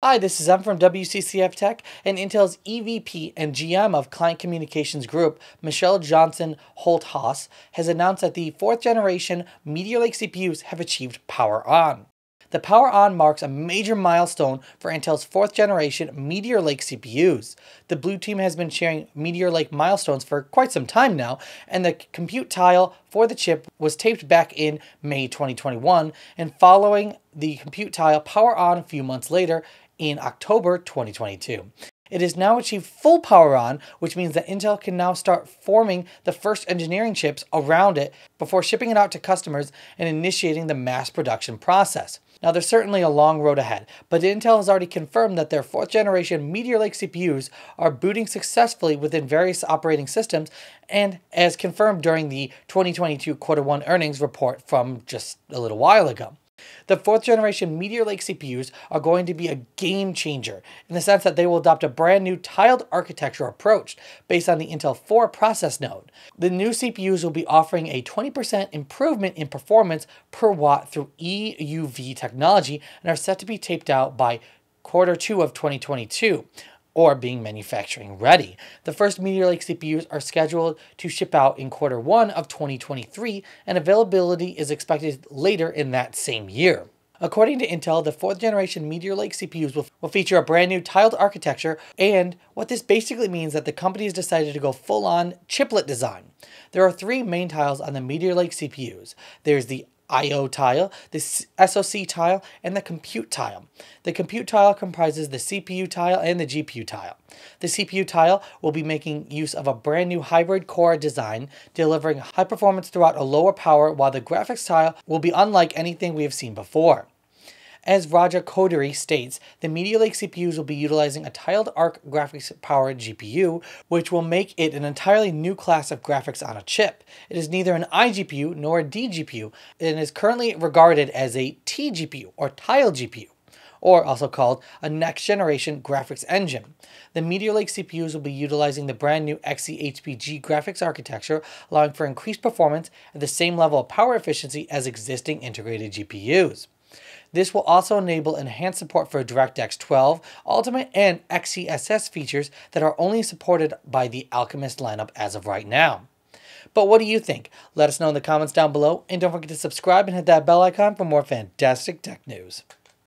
Hi, this is M from WCCF Tech and Intel's EVP and GM of Client Communications Group, Michelle Johnson Holt Haas, has announced that the fourth generation Meteor Lake CPUs have achieved power on. The power on marks a major milestone for Intel's fourth generation Meteor Lake CPUs. The Blue Team has been sharing Meteor Lake milestones for quite some time now, and the compute tile for the chip was taped back in May 2021, and following the compute tile power on a few months later, in October 2022. It has now achieved full power on, which means that Intel can now start forming the first engineering chips around it before shipping it out to customers and initiating the mass production process. Now, there's certainly a long road ahead, but Intel has already confirmed that their fourth generation Meteor Lake CPUs are booting successfully within various operating systems, and as confirmed during the 2022 quarter one earnings report from just a little while ago. The fourth generation Meteor Lake CPUs are going to be a game changer in the sense that they will adopt a brand new tiled architecture approach based on the Intel 4 process node. The new CPUs will be offering a 20% improvement in performance per watt through EUV technology and are set to be taped out by quarter two of 2022 or being manufacturing ready. The first Meteor Lake CPUs are scheduled to ship out in quarter one of 2023, and availability is expected later in that same year. According to Intel, the fourth generation Meteor Lake CPUs will, will feature a brand new tiled architecture, and what this basically means that the company has decided to go full on chiplet design. There are three main tiles on the Meteor Lake CPUs. There's the I.O. tile, the SoC tile, and the compute tile. The compute tile comprises the CPU tile and the GPU tile. The CPU tile will be making use of a brand new hybrid core design, delivering high performance throughout a lower power, while the graphics tile will be unlike anything we have seen before. As Raja Koduri states, the Meteor Lake CPUs will be utilizing a tiled arc graphics powered GPU, which will make it an entirely new class of graphics on a chip. It is neither an iGPU nor a DGPU, and is currently regarded as a TGPU or tile GPU or also called a next generation graphics engine. The Meteor Lake CPUs will be utilizing the brand new Xe-HPG graphics architecture, allowing for increased performance at the same level of power efficiency as existing integrated GPUs. This will also enable enhanced support for DirectX 12, Ultimate, and XeSS features that are only supported by the Alchemist lineup as of right now. But what do you think? Let us know in the comments down below, and don't forget to subscribe and hit that bell icon for more fantastic tech news.